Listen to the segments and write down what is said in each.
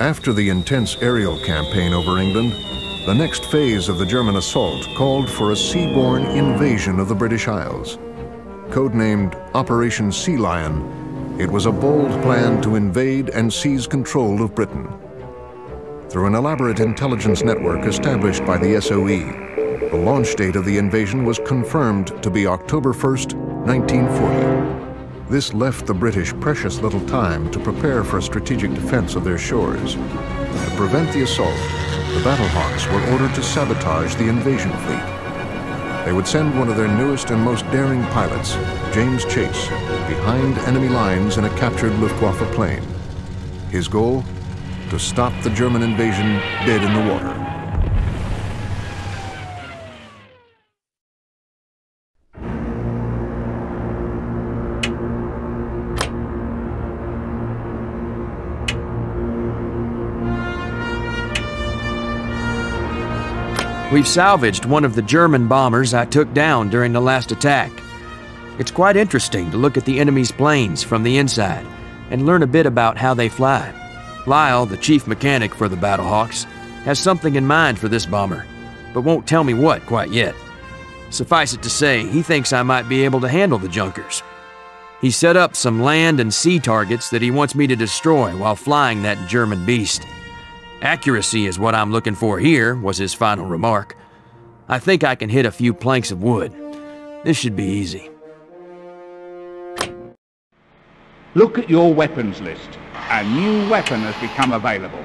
After the intense aerial campaign over England, the next phase of the German assault called for a seaborne invasion of the British Isles. Codenamed Operation Sea Lion, it was a bold plan to invade and seize control of Britain. Through an elaborate intelligence network established by the SOE, the launch date of the invasion was confirmed to be October 1st, 1940. This left the British precious little time to prepare for a strategic defense of their shores. To prevent the assault, the Battlehawks were ordered to sabotage the invasion fleet. They would send one of their newest and most daring pilots, James Chase, behind enemy lines in a captured Luftwaffe plane. His goal? To stop the German invasion dead in the water. We've salvaged one of the German bombers I took down during the last attack. It's quite interesting to look at the enemy's planes from the inside and learn a bit about how they fly. Lyle, the chief mechanic for the Battlehawks, has something in mind for this bomber, but won't tell me what quite yet. Suffice it to say, he thinks I might be able to handle the Junkers. He set up some land and sea targets that he wants me to destroy while flying that German beast. Accuracy is what I'm looking for here, was his final remark. I think I can hit a few planks of wood. This should be easy. Look at your weapons list. A new weapon has become available.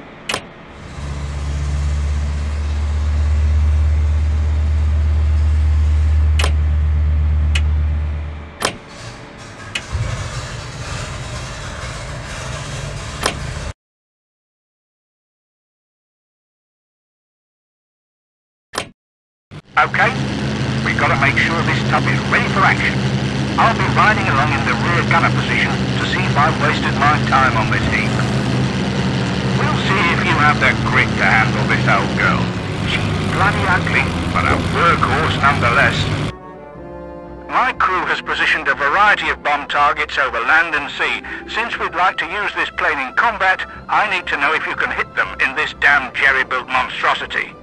Okay, we've got to make sure this tub is ready for action. I'll be riding along in the rear gunner position to see if I've wasted my time on this heap. We'll see if you have the grit to handle this old girl. She's bloody ugly, but a workhorse nonetheless. My crew has positioned a variety of bomb targets over land and sea. Since we'd like to use this plane in combat, I need to know if you can hit them in this damn jerry-built monstrosity.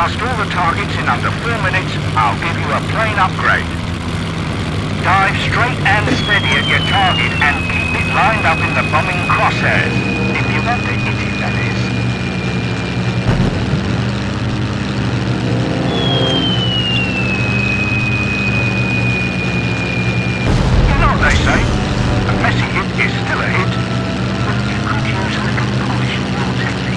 Bust all the targets in under four minutes, I'll give you a plane upgrade. Dive straight and steady at your target and keep it lined up in the bombing crosshairs. If you want to hit it, that is. You know what they say. A messy hit is still a hit. But you could use a little polish in your technique.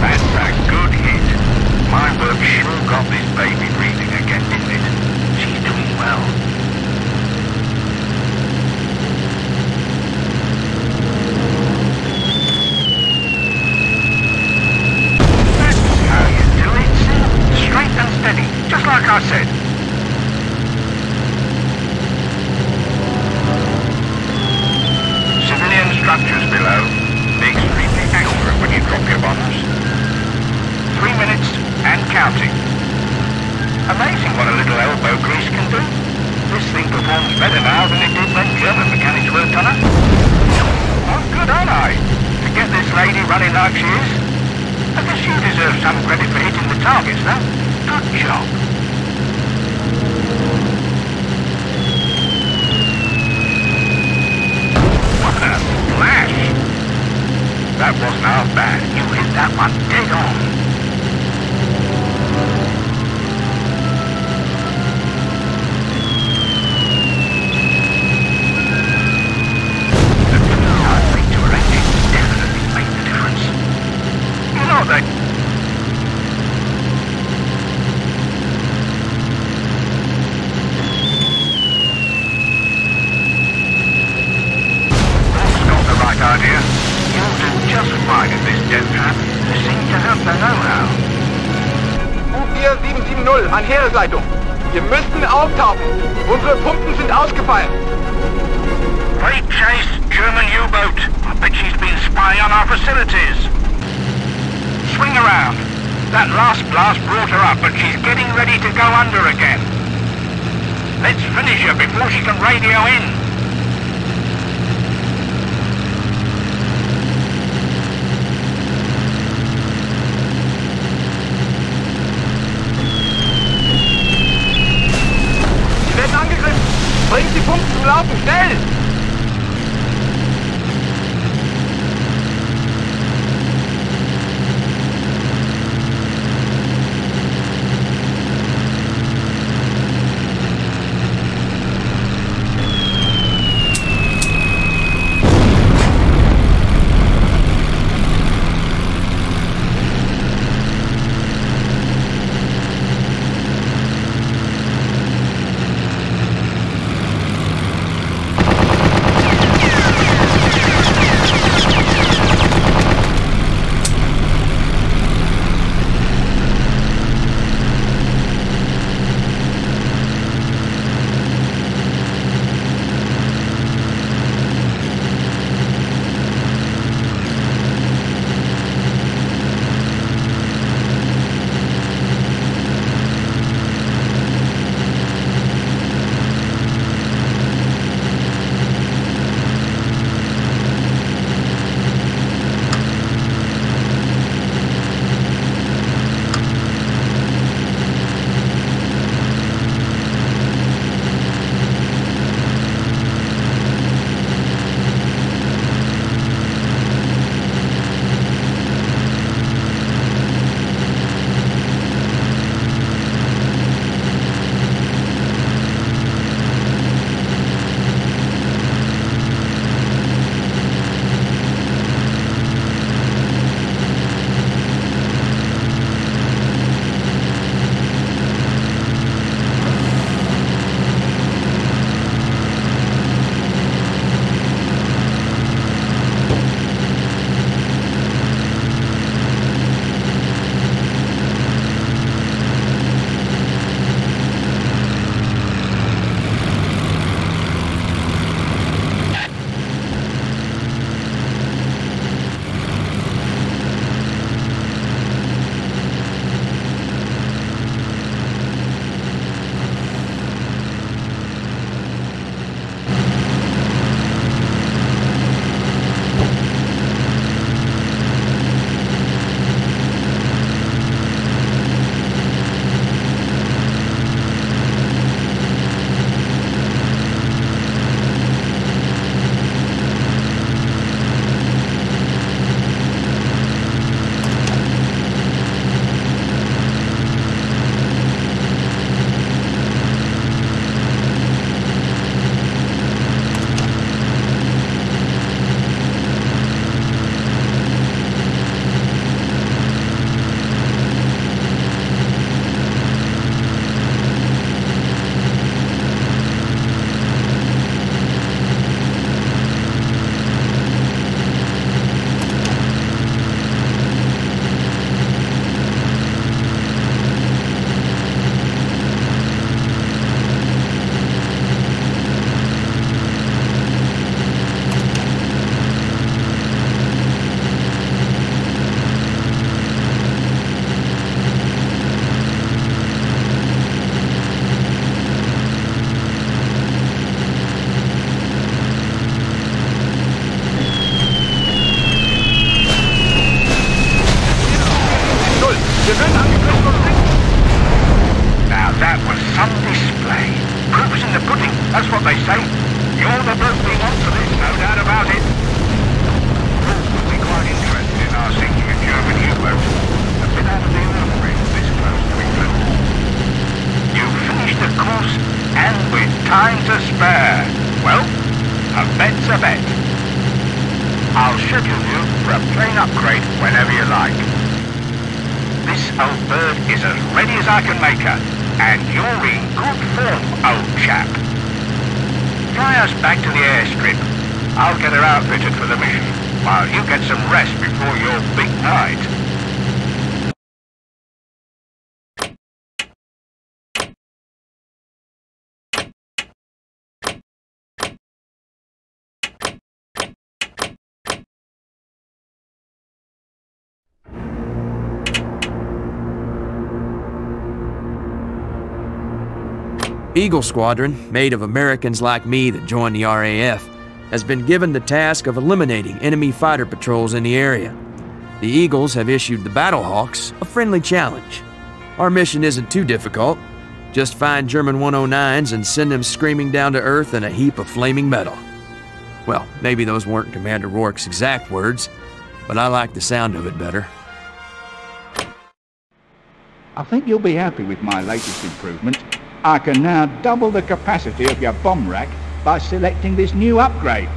That's a good hit. My work sure got this baby breathing again, didn't it? She's doing well. That's how you do it. Straight and steady, just like I said. Civilian structures below. Be extremely accurate when you drop your bombs. Three minutes and counting. Amazing what a little elbow grease can do. This thing performs better now than it did when German mechanics worked on it. I'm good, aren't I? To get this lady running like she is. I guess you deserve some credit for hitting the targets, though. Good job. What a flash! That wasn't half bad. You hit that one dead on. gegen Null an Heeresleitung. Wir müssen auftauchen. Unsere Pumpen sind ausgefallen. Great chase, German U-boat. I bet she's been spying on our facilities. Swing around. That last blast brought her up, but she's getting ready to go under again. Let's finish her before she can radio in. com? us back to the airstrip. I'll get her outfitted for the mission, while you get some rest before your big night. Eagle Squadron, made of Americans like me that joined the RAF, has been given the task of eliminating enemy fighter patrols in the area. The Eagles have issued the Battlehawks a friendly challenge. Our mission isn't too difficult. Just find German 109s and send them screaming down to Earth in a heap of flaming metal. Well, maybe those weren't Commander Rourke's exact words, but I like the sound of it better. I think you'll be happy with my latest improvement. I can now double the capacity of your bomb rack by selecting this new upgrade.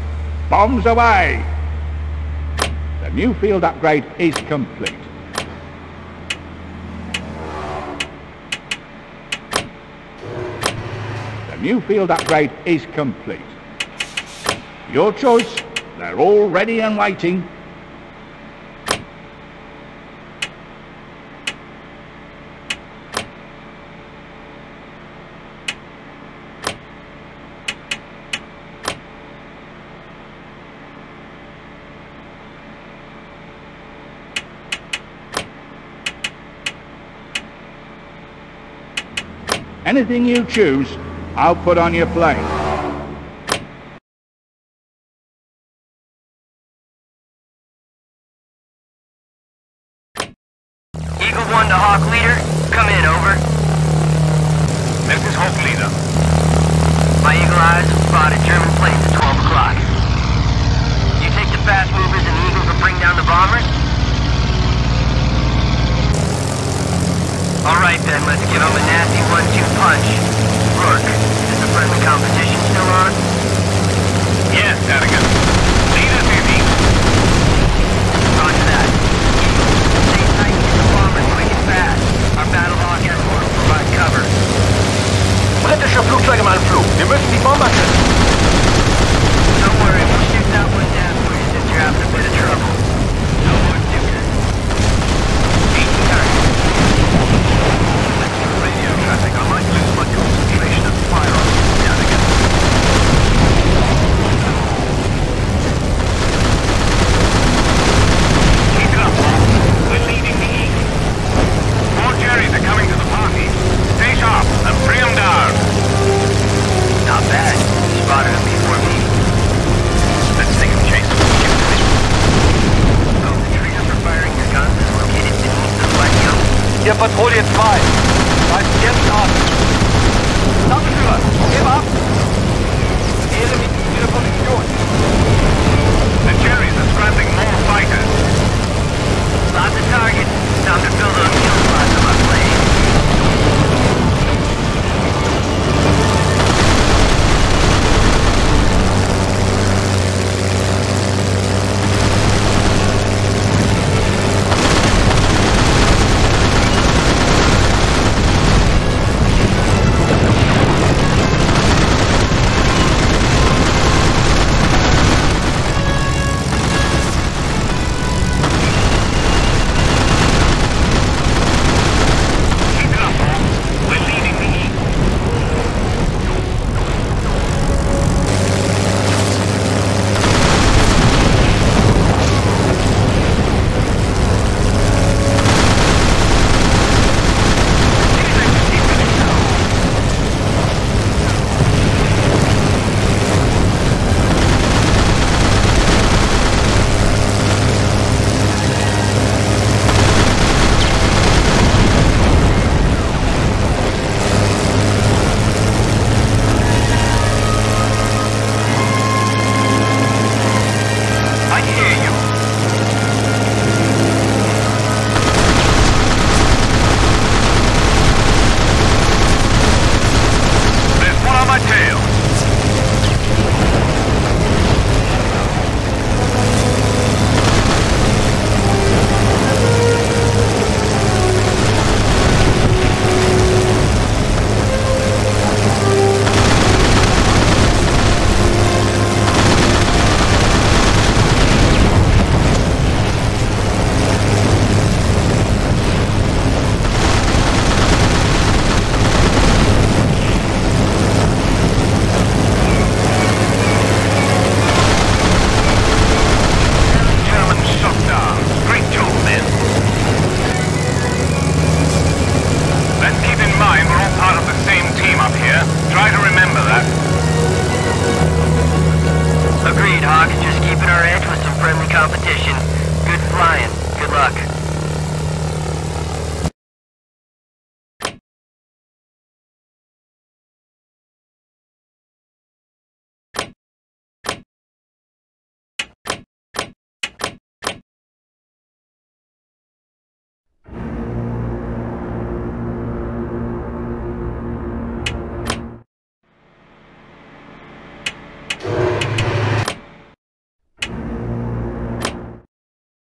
Bombs away! The new field upgrade is complete. The new field upgrade is complete. Your choice. They're all ready and waiting. Anything you choose, I'll put on your plane. Eagle 1 to Hawk Leader. Come in, over. This is Hawk Leader. My Eagle Eyes have spotted German planes at 12 o'clock. You take the fast movers and Eagle to bring down the bombers? Alright then, let's give him a nasty one-two punch. Rourke, is the friendly competition still on? Yes, Harrigan. Lead us easy. Roger that. Stay tight and get the bombers quick and fast. Our Battlehawk escort will provide cover. Britische Flugzeuge im Anflug. Wir müssen die Bomber treffen.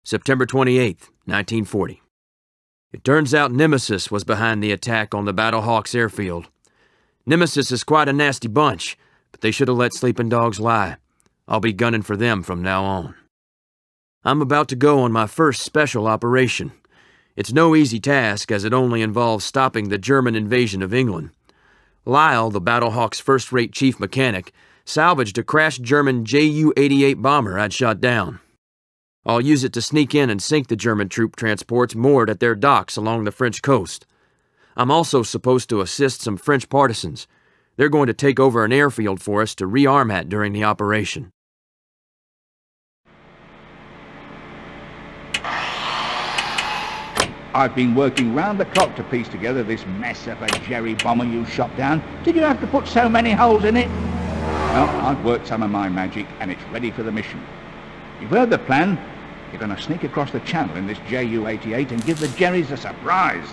September 28, 1940. It turns out Nemesis was behind the attack on the Battlehawks airfield. Nemesis is quite a nasty bunch, but they should have let sleeping dogs lie. I'll be gunning for them from now on. I'm about to go on my first special operation. It's no easy task, as it only involves stopping the German invasion of England. Lyle, the Battlehawk's first rate chief mechanic, salvaged a crashed German Ju 88 bomber I'd shot down. I'll use it to sneak in and sink the German troop transports moored at their docks along the French coast. I'm also supposed to assist some French partisans. They're going to take over an airfield for us to rearm at during the operation. I've been working round the clock to piece together this mess of a Jerry bomber you shot down. Did you have to put so many holes in it? Well, I've worked some of my magic and it's ready for the mission. You've heard the plan. You're going to sneak across the channel in this Ju-88 and give the Jerrys a surprise.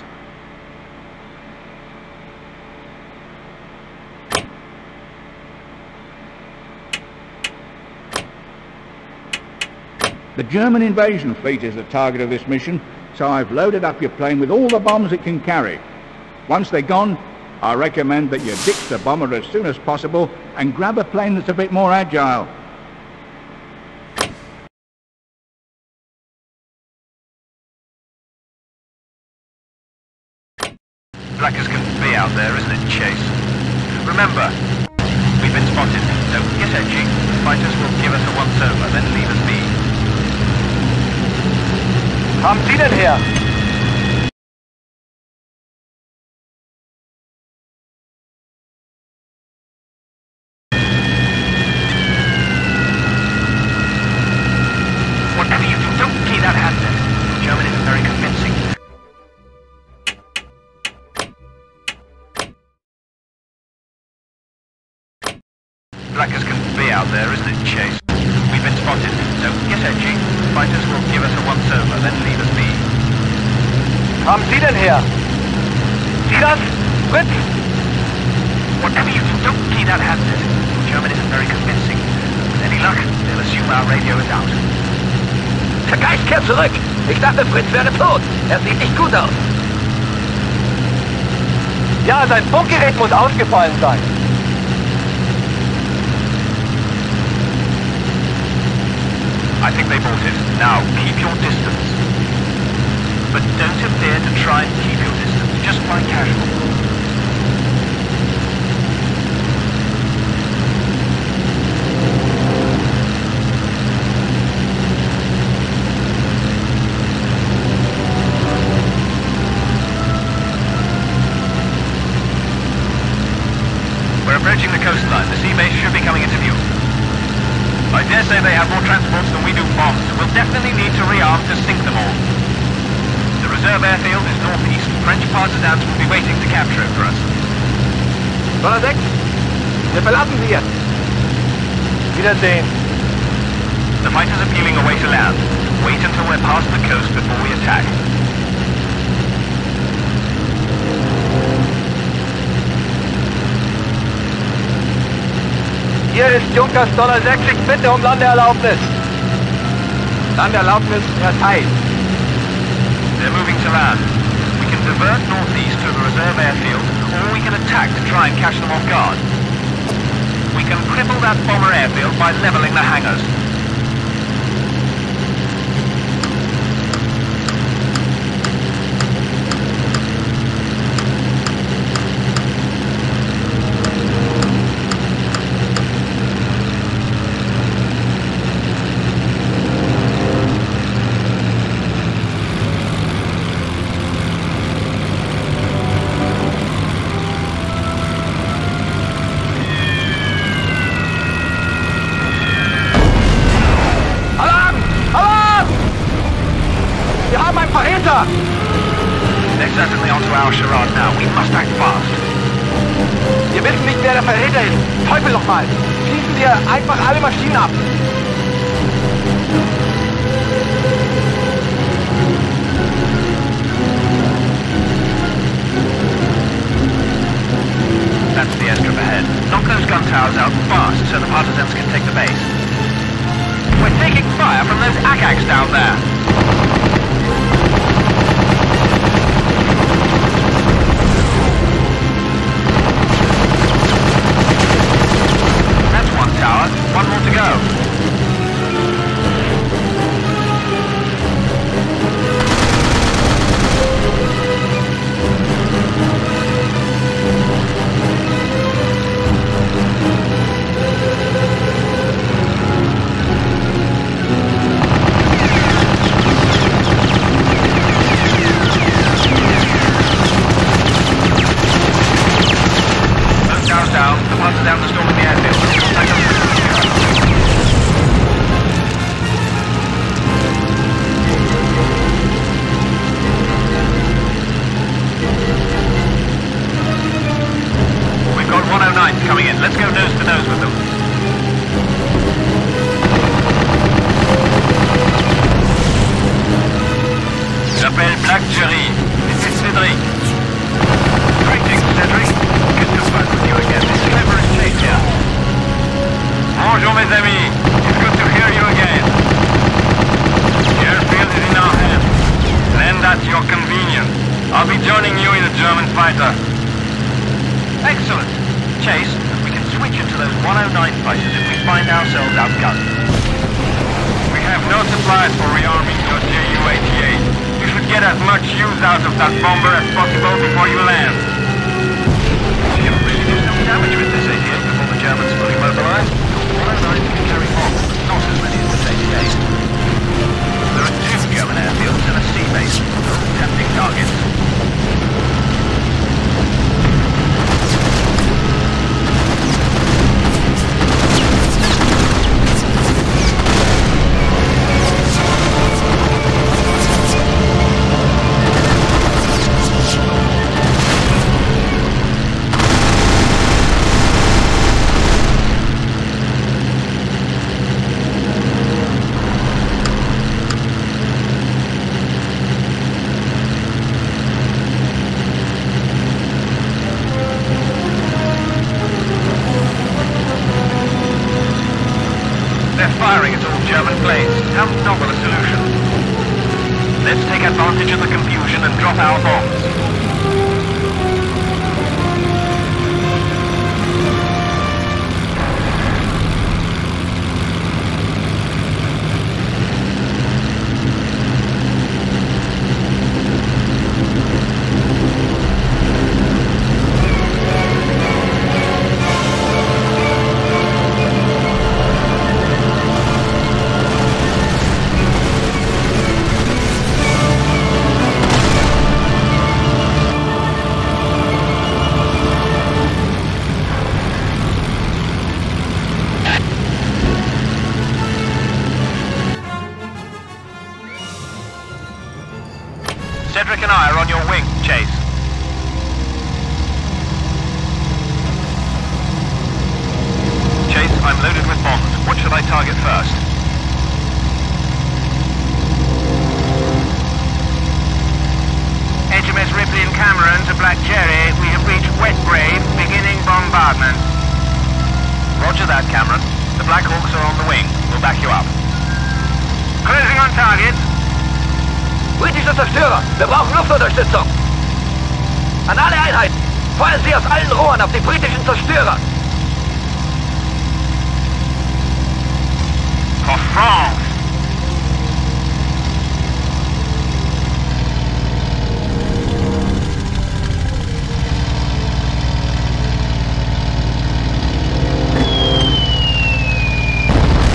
The German invasion fleet is the target of this mission, so I've loaded up your plane with all the bombs it can carry. Once they're gone, I recommend that you ditch the bomber as soon as possible and grab a plane that's a bit more agile. Black as can be out there, isn't it, Chase? Remember, we've been spotted. Don't get edgy. Fighters will give us a once-over, then leave us be. Haben Sie denn her? Fritz wäre tot. Er sieht nicht gut aus. Ja, sein Funkgerät muss ausgefallen sein. I think they bought it. Now, keep your distance. But don't appear to try and keep your distance. Just fly casual. We're approaching the coastline. The sea base should be coming into view. I dare say they have more transports than we do bombs. We'll definitely need to rearm to sink them all. The reserve airfield is northeast. French partisans will be waiting to capture it for us. Donner 6, wir verlassen Sie jetzt. Wiedersehen. The fighters are peeling away to land. Wait until we're past the coast before we attack. Hier ist Junkers Donner 6, ich bitte um Landeerlaubnis. Landeerlaubnis erteilt. They're moving to land. We can divert northeast to the reserve airfield, or we can attack to try and catch them off guard. We can cripple that bomber airfield by leveling the hangars. Alarm! Alarm! Wir haben Verräter! They're certainly onto our charade now. We must act fast. Wir wissen nicht, wer der Verräter ist. Teufel nochmal! Schießen wir einfach alle Maschinen ab! That's the airstrip ahead. Knock those gun towers out fast so the partisans can take the base. We're taking fire from those ack-acks down there. That's one tower. One more to go. Find ourselves outgunned. We have no supplies for rearming your Ju-88. You should get as much use out of that bomber as possible before you land. You can really do some damage with this 88 before the Germans fully mobilize. 109 can carry bombs, not as many as this 88. There are two German airfields and a sea base, all tempting targets. Novel a solution. Let's take advantage of the confusion and drop our bombs. Cedric and I are on your wing, Chase. Chase, I'm loaded with bombs. What should I target first? HMS Ripley and Cameron to Black Jerry. We have reached Wet Grave, beginning bombardment. Roger that, Cameron. The Battlehawks are on the wing. We'll back you up. Closing on target. Britische Zerstörer, wir brauchen Luftunterstützung. An alle Einheiten, feuern Sie aus allen Rohren auf die britischen Zerstörer. For France!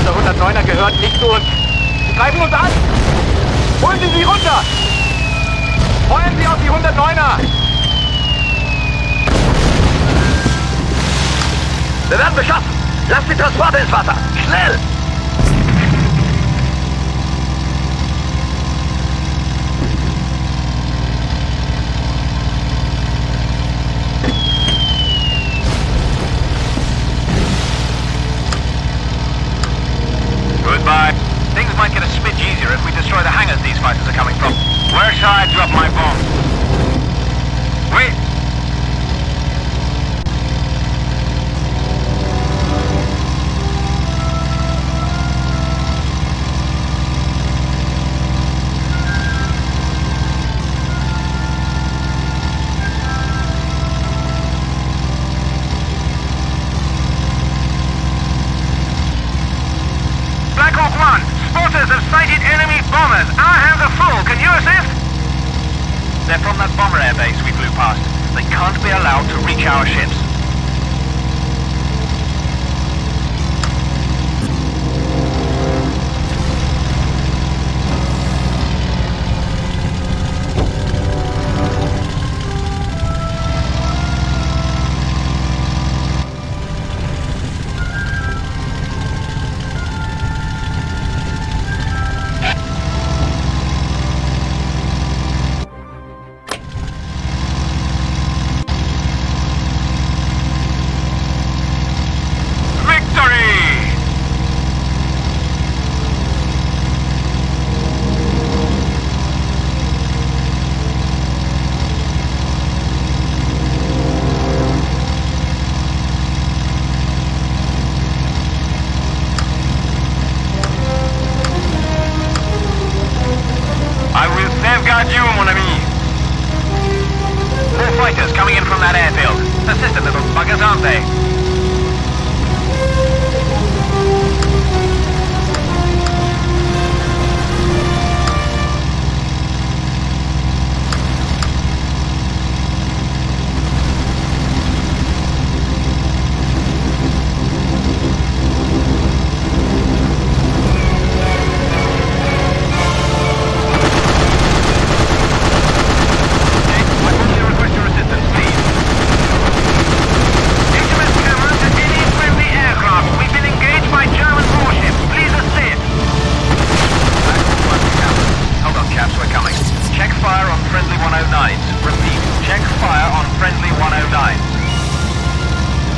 Der 109er gehört nicht uns. Sie greifen uns an. Holen Sie sie runter. Feuern Sie auf die 109er. Wir werden beschossen. Lasst die Transporte ins Wasser. Schnell. Goodbye. Might get a smidge easier if we destroy the hangars these fighters are coming from. Where shall I drop my bomb? Wait! have sighted enemy bombers. Our hands are full. Can you assist? They're from that bomber airbase we flew past. They can't be allowed to reach our ships.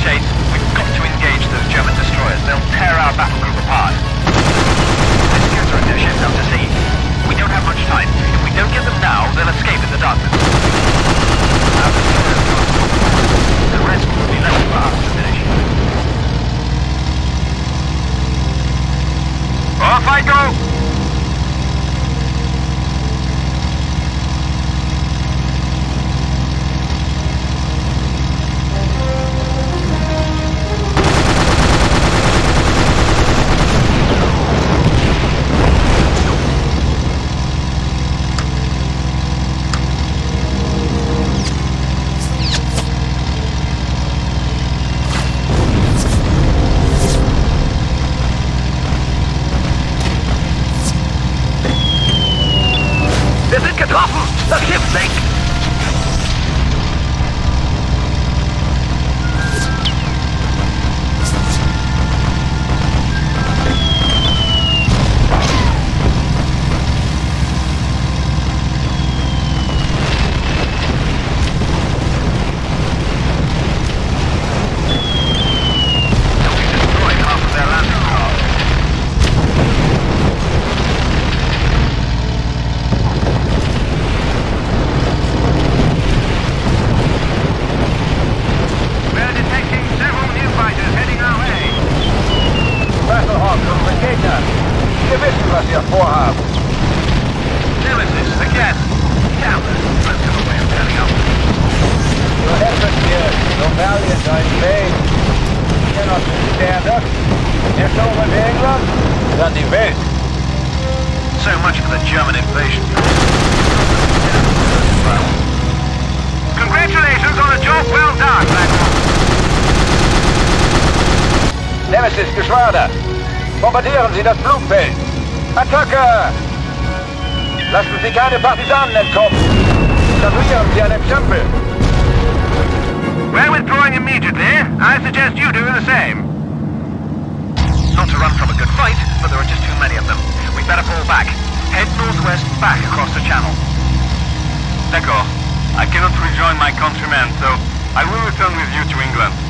Chase, we've got to engage those German destroyers. They'll tear our battle group apart. Let's scatter their ships out to sea. We don't have much time. If we don't get them now, they'll escape in the darkness. The rest will be left for us to finish. Off I go! Nemesis-Geschwader. Bombardieren Sie das Flugfeld. Attacke! Lassen Sie keine Partisanen entkommen. Evakuieren Sie ein Exempel. We're withdrawing immediately. I suggest you do the same. Not to run from a good fight, but there are just too many of them. We'd better fall back. Head northwest back across the channel. D'accord. I cannot rejoin my countrymen, so I will return with you to England.